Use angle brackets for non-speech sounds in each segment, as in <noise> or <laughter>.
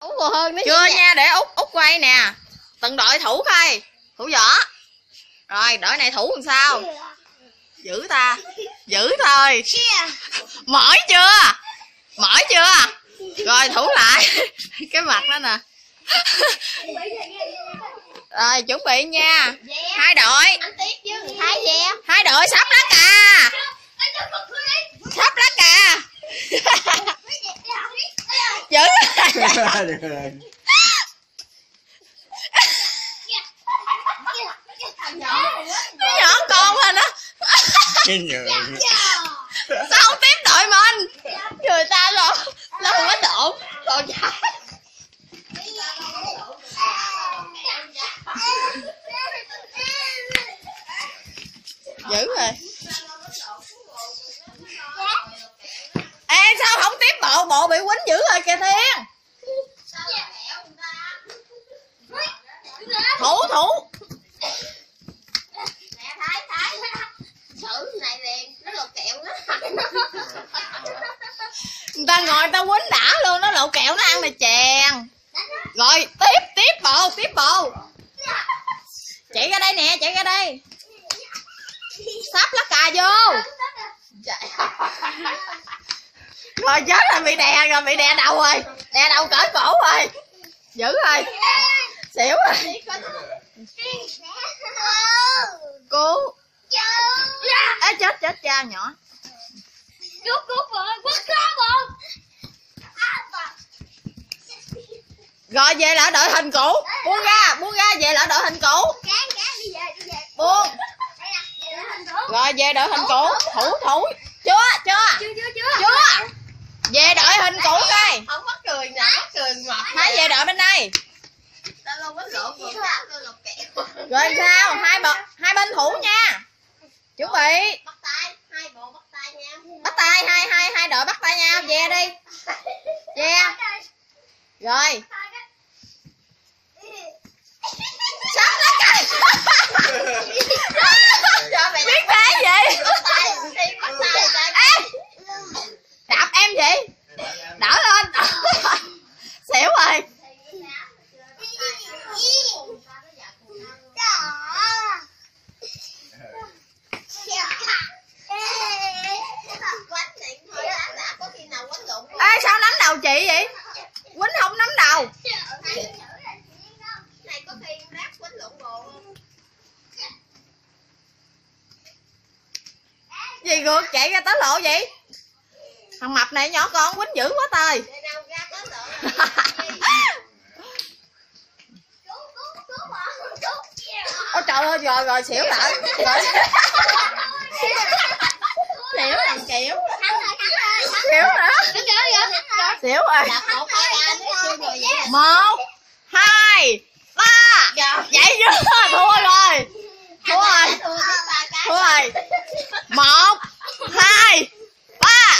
Út còn hơn nữa chưa nha để út út quay nè. Từng đội thủ coi. Thủ võ. Rồi đội này thủ làm sao? Giữ ta. Giữ thôi. <laughs> Mỏi chưa? Mỏi chưa? Rồi thủ lại. <laughs> Cái mặt đó nè. <laughs> Rồi chuẩn bị nha. Hai đội. Hai ve hai đội sắp lá cà. Sắp lá cà giữ <laughs> cái nhỏ con lên á sao tiếp đội mình? Người ta rồi nó không có độn. Còn chạy giữ rồi ê sao không tiếp bộ bị quýnh dữ rồi kìa thiên. Thủ thủ. Nè Thái Thái Xử này liền Nó lột kẹo đó người ta ngồi, người ta quýnh đã luôn, nó lộ kẹo, nó ăn này chèn. Rồi tiếp tiếp bộ tiếp bộ. Chạy ra đây nè, chạy ra đây. Sắp lá cà vô rồi chết rồi bị đè rồi bị đè đầu rồi. Đè đầu cởi cổ rồi. Dữ rồi. Xỉu rồi. Cứu. Ê, chết chết cha nhỏ. Cút cút rồi Quất khó một rồi về lại đội hình cũ. Buông ra buông ra về lại đội hình cũ. Buông. Rồi về đội hình cũ. Thủ thủ. Chưa. Chưa chưa chưa. Chưa về đội hình cũ coi. Không có cười nè Cười ngọt hai về đội bên đây. Rồi sao? Hai bờ hai bên thủ nha. Chuẩn bị. Bắt tay Hai bộ bắt tay nha. Bắt tay hai hai hai đội bắt tay nhau. Về đi. Về. Rồi. Sắp lá cày <laughs> biết thế vậy bắt tay Đi bắt tay tay Ê, đạp em vậy đỡ lên xỉu rồi ê sao nắm đầu chị vậy quýnh không nắm đầu Này có khi rác quýnh lộn bộ gì ngược chạy ra tới lộ vậy? Thằng mập này nhỏ con quýnh dữ quá tơi lộn <laughs> ôi trời ơi rồi rồi xỉu lại. Rồi. xỉu. Làm kiểu. Xỉu nữa xỉu rồi một hai ba. Vậy chưa? Thua rồi. thua rồi. Thua rồi. Một hai ba.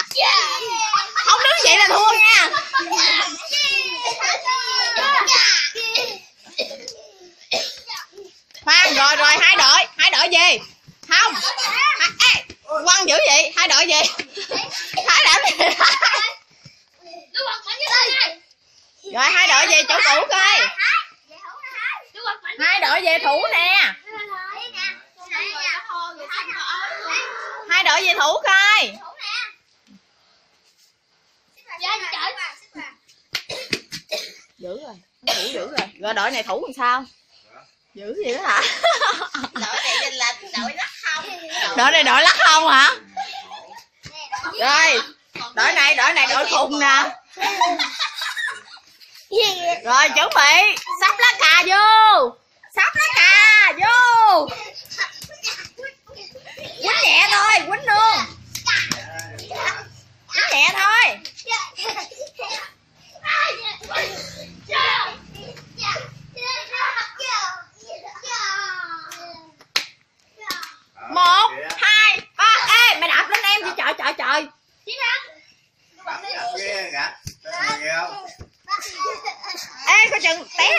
Không đứng vậy là thua nha. Khoan rồi rồi hai đội hai đội về. Không. Hai, ê, quăng dữ vậy hai đội về. Hai đội về. Rồi hai đội về chỗ cũ coi. Hai đội về thủ nè đội về thủ coi. Dữ rồi thủ dữ rồi. Rồi đội này thủ làm sao? Dữ vậy đó hả? Đội này là đội lắc không. Đội này đội lắc không hả? Rồi đội này đội này đội khùng nè. Rồi chuẩn bị. Sắp lá cà vô. Sắp lá cà vô nhẹ thôi quýnh luôn quýnh nhẹ thôi. Một hai ba. Ê mày đạp lên em đi trời trời trời. Ê coi chừng té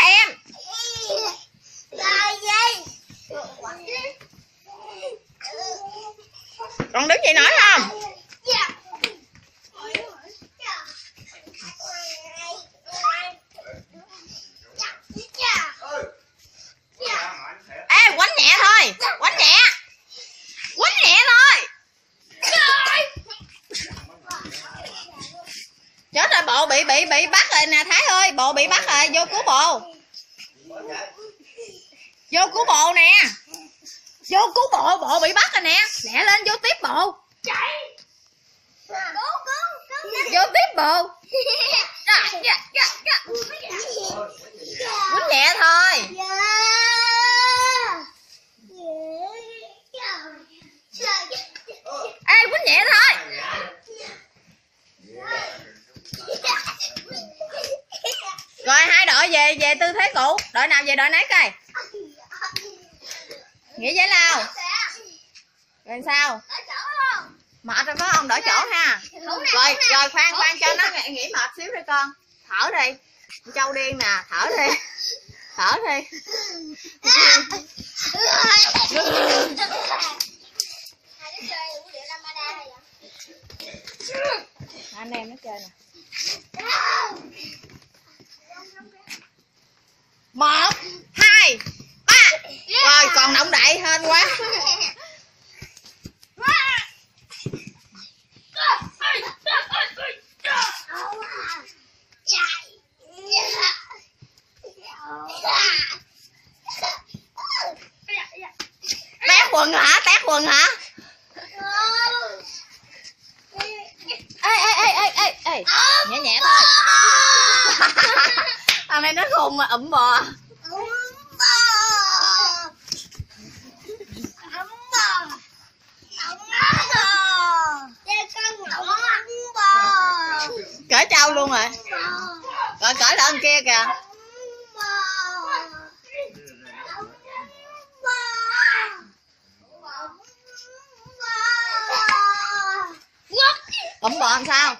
nè thái ơi. Bộ bị bắt rồi vô cứu bộ. Vô cứu bộ nè. Vô cứu bộ bộ bị bắt rồi nè. Lẹ lên vô tiếp bộ. Chạy. Cứu cứu cứu vô tiếp bộ. <laughs> Dạ dạ dạ quýnh nhẹ thôi ê quýnh nhẹ thôi rồi hai đội về về tư thế cũ đội nào về đội nấy coi. Nghĩa giải lao rồi sao? Mệt rồi phải không? Đổi chỗ ha. Rồi rồi, khoan khoan cho nó nghỉ- nghỉ mệt xíu đi con. Thở đi. Châu điên nè, thở đi. Thở đi. Anh em nó chơi nè một hai ba rồi còn hên quá. Tét quần hả? Tét quần hả? Ê ê ê ê ê ê. Nhẹ nhẹ thôi. Thằng này nó khùng mà ẩm bò trâu luôn rồi rồi cởi lên kia kìa. Ẩm bò làm sao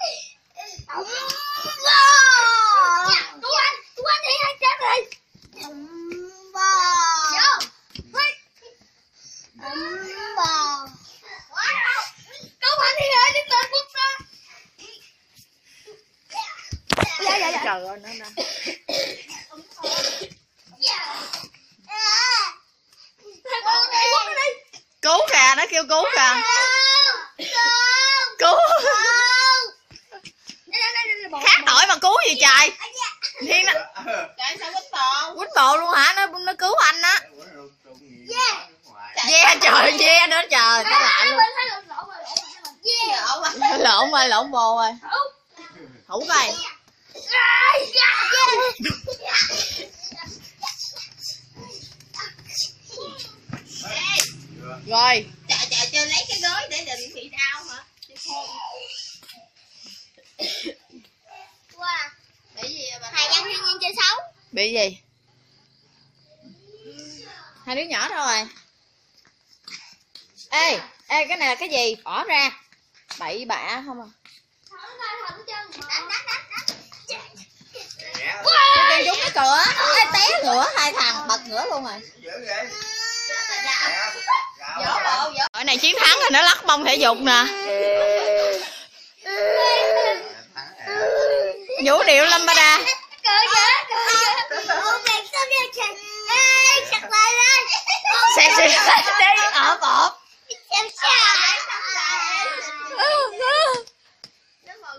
trời ơi nó nó. Cứu kìa nó kêu cứu kìa cứu. Khác tội mà cứu gì trời. Thiên nó quýnh bộ luôn hả? Nó nó cứu anh á. Yeah trời yeah nữa trời cái lạ luôn. Lộn rồi lộn bồ rồi. Thủ coi rồi Trời trời chơi lấy cái gối để đừng bị đau hả? Wow. Bị gì vậy bà? Hai nhân thiên nhiên chơi xấu. bị gì hai đứa nhỏ đâu rồi ê ê cái này là cái gì bỏ ra bậy bạ không à cái chân trúng cái cửa. Ê té ngửa hai thằng bật ngửa luôn rồi. Vỗ bộ vỗ. đội này chiến thắng rồi nó lắc bông thể dục nè. Vũ điệu lên. xem xem đi ở bọt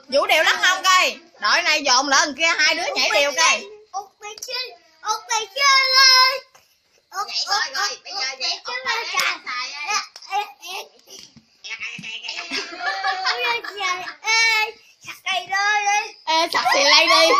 vũ điệu lắc mông coi đội này dồn thằng kia hai đứa nhảy đều coi. Út mày chơi, út mày chơi lên. Út, út, út, bây giờ vậy chơi lên. Ê, rồi sặc xì lay đi